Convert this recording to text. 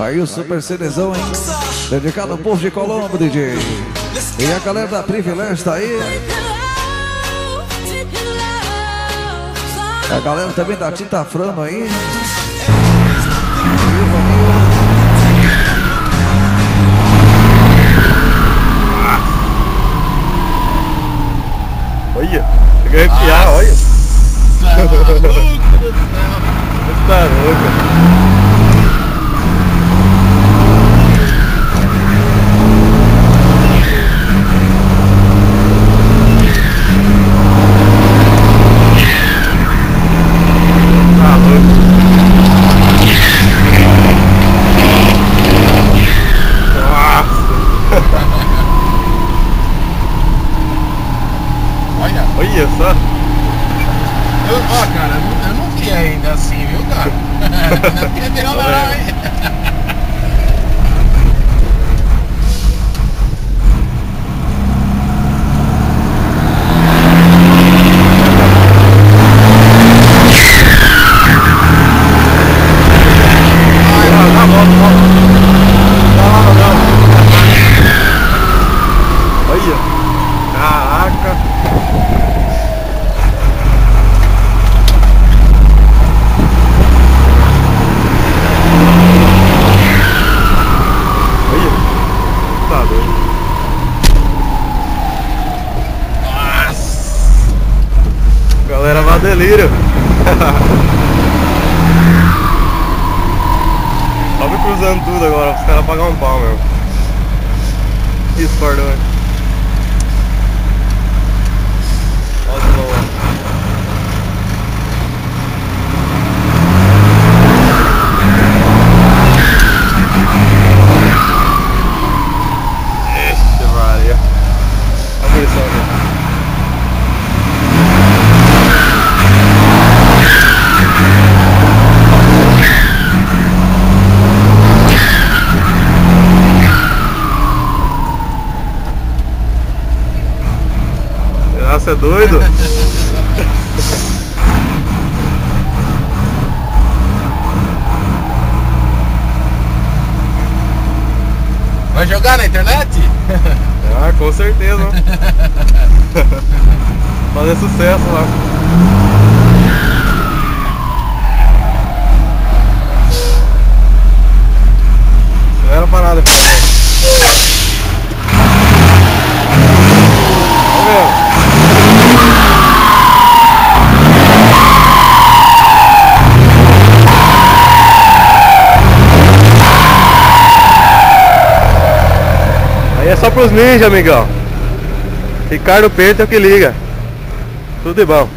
Aí o Super CDzão, hein? Dedicado ao povo de Colombo, DJ. E a galera da Privilégio tá aí. A galera também da Tinta Frano aí. Olha, cheguei a arrepiar, olha. Tá louco. Olha, Olha só. eu, ó, cara, eu não- vi ainda assim, viu, cara? Não tem até não, não, hein? Ah, tá bom, tá bom. Não, não, não. Olha. Caraca. Olha. Tá doido. Nossa! Só me cruzando tudo agora, os caras pagar um pau mesmo. Isso, cordão. hein? Olha de novo. Ixi, Maria. Olha a munição aqui. Ah, você é doido? Vai jogar na internet? Ah, com certeza. Fazer sucesso lá. Aí é só pros ninjas, amigão. Ricardo Perto é o que liga. Tudo de bom.